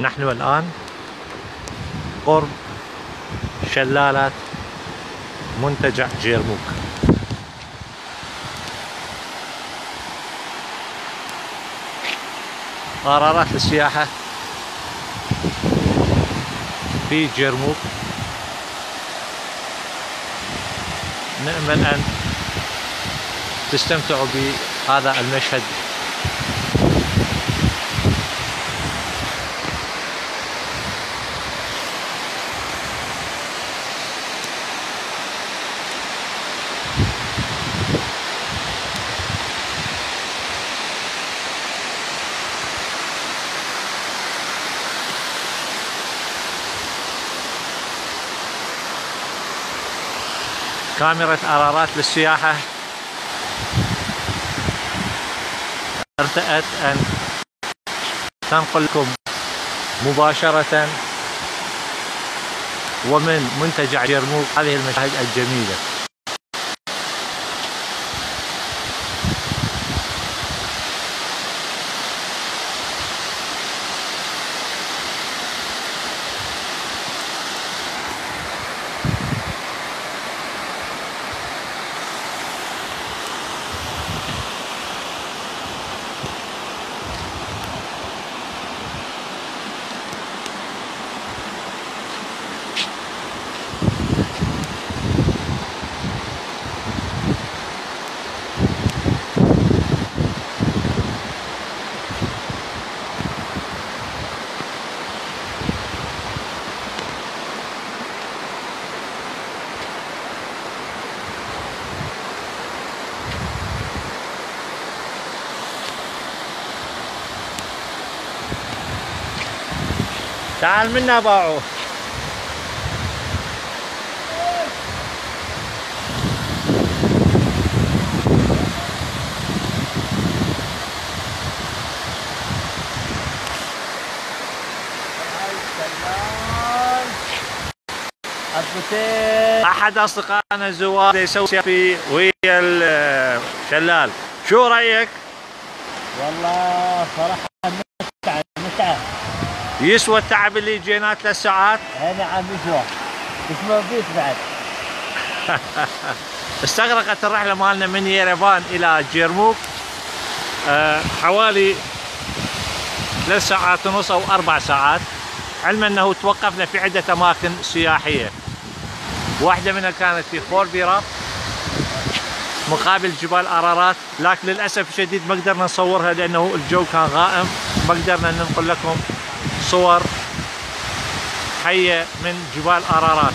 نحن الآن قرب شلالات منتجع جيرموك. قرارات للسياحة في جيرموك. نأمل أن تستمتعوا بهذا المشهد. كاميرا أرارات للسياحة. ارتأت أن تنقل لكم مباشرة ومن منتجع يرموك. هذه المشاهد الجميلة. تعال منا باعو. أحد أصدقائنا الزوار يسوي في ويا الشلال. شو رأيك؟ والله صراحة متعة متعة. يسوى التعب اللي جينا ثلاث ساعات. اي نعم يسوى يسوى بيت بعد. استغرقت الرحلة مالنا من يرفان إلى جيرموك. أه حوالي ثلاث ساعات ونص أو أربع ساعات. علما أنه توقفنا في عدة أماكن سياحية. واحدة منها كانت في خوربيرا مقابل جبال أرارات. لكن للأسف الشديد ما قدرنا نصورها لأنه الجو كان غائم. ما قدرنا ننقل لكم صور حية من جبال أرارات.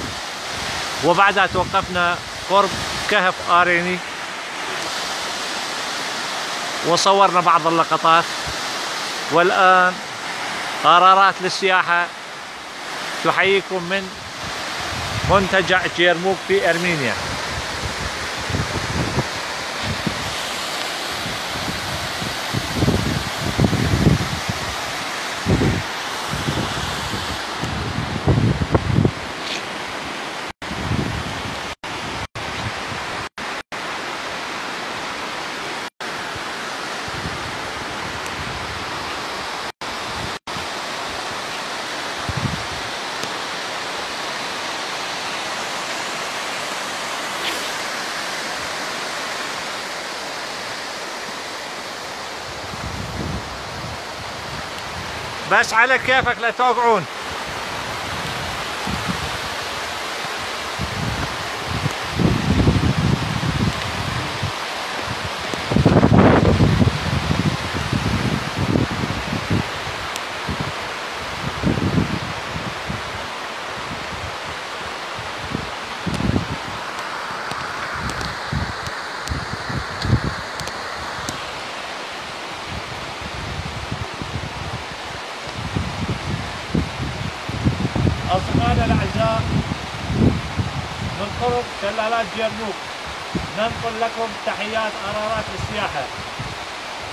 وبعدها توقفنا قرب كهف آريني. وصورنا بعض اللقطات. والآن قرارات للسياحة تحييكم من منتجع جيرموك في أرمينيا. بس على كيفك لا توقعون قرب شلالات جرنوك ننقل لكم تحيات أرارات السياحة.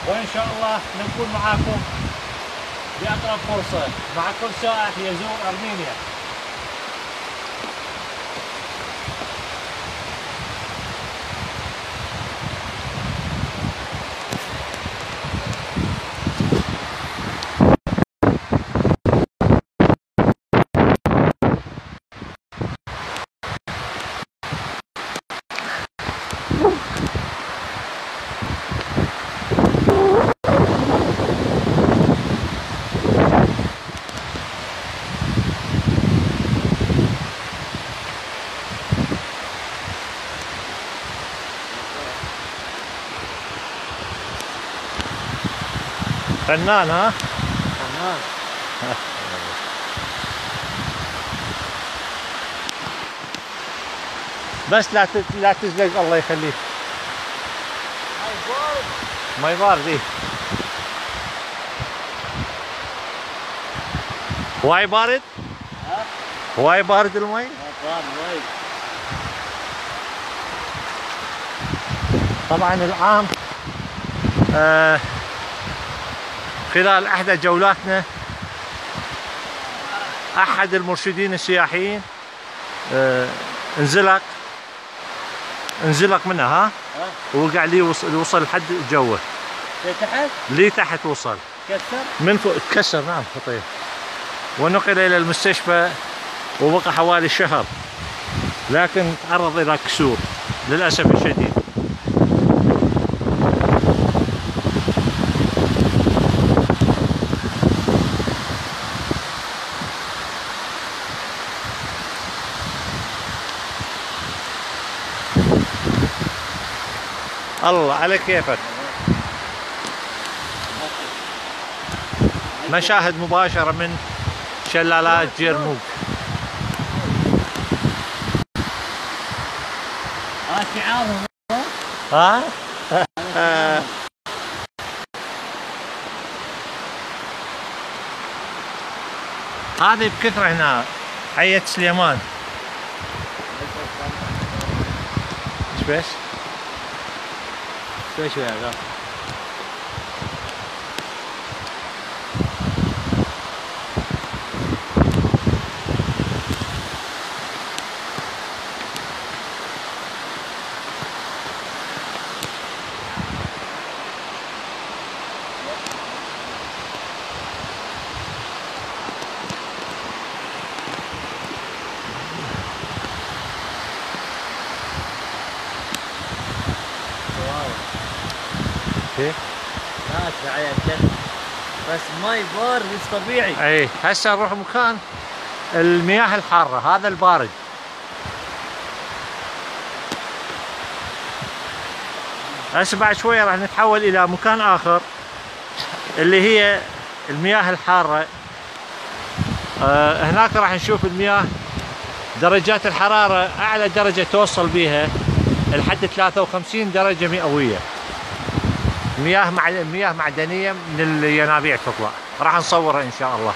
وإن شاء الله نكون معاكم بأقرب فرصة. مع كل سائح يزور أرمينيا. فنان ها؟ تمام بس لا لا تزلق الله يخليك. هاي بارد إيه. واي بارد؟ ها؟ واي بارد المي؟ بارد وايد طبعا العام آه خلال إحدى جولاتنا أحد المرشدين السياحيين آه انزلق انزلق منها ها؟ ووقع لي وصل, وصل لحد جوه. في تحت لي تحت وصل. كسر؟ من فوق تكسر نعم خطير. ونقل إلى المستشفى وبقى حوالي شهر لكن تعرض إلى كسور للأسف الشديد. الله على كيفك. مشاهد مباشرة من شلالات جيرموك ها؟ هذه بكثرة هنا. حية سليمان. إيش بس؟ 再选一个。كيف؟ يا بس ماي بارد مش طبيعي. أي هسه نروح مكان المياه الحارة هذا البارد. هسه بعد شوية راح نتحول إلى مكان آخر اللي هي المياه الحارة. آه هناك راح نشوف المياه. درجات الحرارة أعلى درجة توصل بها لحد 53 درجة مئوية. مياه مع مياه معدنية من الينابيع تطلع. راح نصورها إن شاء الله.